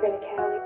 Grey Cow.